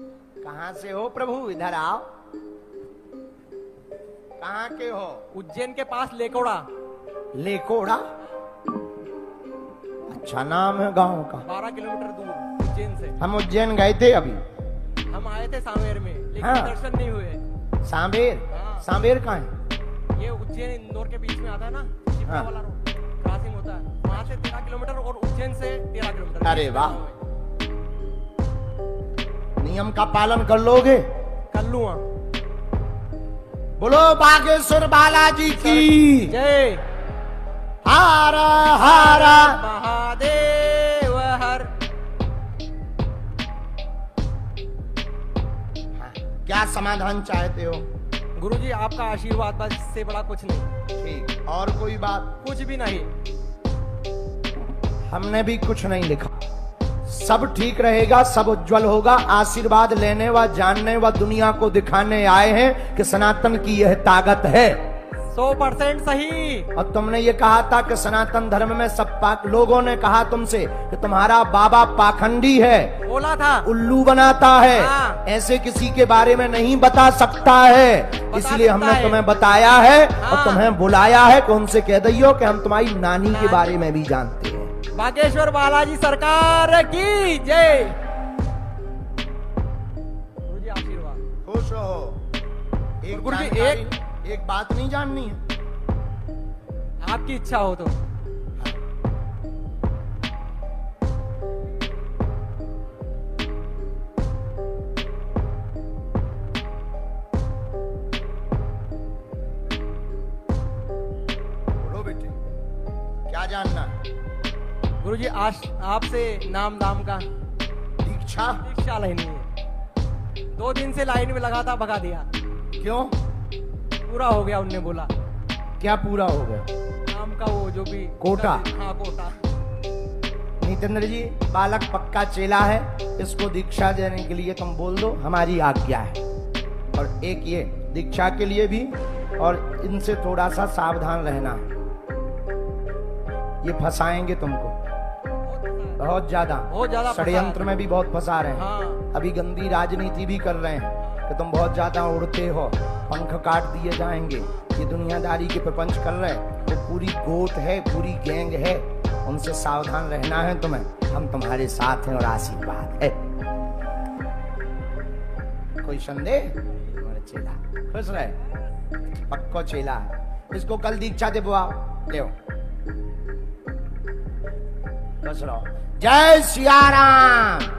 कहाँ से हो प्रभु? इधर आओ। कहाँ के हो? उज्जैन के पास लेकोड़ा। लेकोड़ा? अच्छा नाम है गाँव का। 12 किलोमीटर दूर उज्जैन से। हम उज्जैन गए थे अभी। हम आए थे सांवेर में लेकिन हाँ। दर्शन नहीं हुए। सांबेर हाँ। सांबेर कहाँ है? ये उज्जैन इंदौर के बीच में आता है ना हाँ। वाला रोड क्रॉसिंग होता है। वहाँ से तेरह किलोमीटर और उज्जैन से तेरह किलोमीटर। अरे वाह। नियम का पालन कर लोगे? कल्लुआ बोलो बागेश्वर बालाजी की। जय। हारा हारा। महादेव हर। हाँ, क्या समाधान चाहते हो? गुरुजी आपका आशीर्वाद बस इससे बड़ा कुछ नहीं। ठीक और कोई बात? कुछ भी नहीं। हमने भी कुछ नहीं लिखा। सब ठीक रहेगा सब उज्जवल होगा। आशीर्वाद लेने व जानने व दुनिया को दिखाने आए हैं कि सनातन की यह ताकत है। सौ परसेंट सही। और तुमने ये कहा था कि सनातन धर्म में सब पाक लोगों ने कहा तुमसे कि तुम्हारा बाबा पाखंडी है। बोला था। उल्लू बनाता है। हाँ। ऐसे किसी के बारे में नहीं बता सकता है। इसलिए हमने है। तुम्हें बताया है और हाँ। तुम्हें बुलाया है कि उनसे कह दियो कि हम तुम्हारी नानी के बारे में भी जानते हैं। बागेश्वर बालाजी सरकार की जय। गुरुजी आशीर्वाद। खुश हो एक गुरु जी, एक- एक बात नहीं जाननी है। आपकी इच्छा हो तो। बोलो बेटे क्या जानना है गुरुजी आज आपसे नाम दाम का दीक्षा? दीक्षा लेनी है। दो दिन से लाइन में लगा था भगा दिया। क्यों? पूरा हो गया उनने बोला। क्या पूरा हो गया? नाम का वो जो भी कोटा। हाँ कोटा। नितेंद्र जी बालक पक्का चेला है। इसको दीक्षा देने के लिए तुम बोल दो हमारी आज्ञा है। और एक ये दीक्षा के लिए भी और इनसे थोड़ा सा सावधान रहना। ये फंसाएँगे तुमको। बहुत ज़्यादा। बहुत ज़्यादा षड्यंत्र में भी बहुत फंसा रहे हैं। हाँ। अभी गंदी राजनीति भी कर रहे हैं कि तुम बहुत ज़्यादा उड़ते हो। पंख काट दिए जाएँगे। ये दुनियादारी के प्रपंच कर रहे हैं। वो पूरी गोट है पूरी गैंग है। उनसे सावधान रहना है तुम्हें। हम तुम्हारे साथ हैं और आशीर्वाद है। कोई संदेह? हमारे चेला। खुश रहे। पक्को चेला है। इसको कल दीक्षा दे बुआ। ले खुश जय सिया राम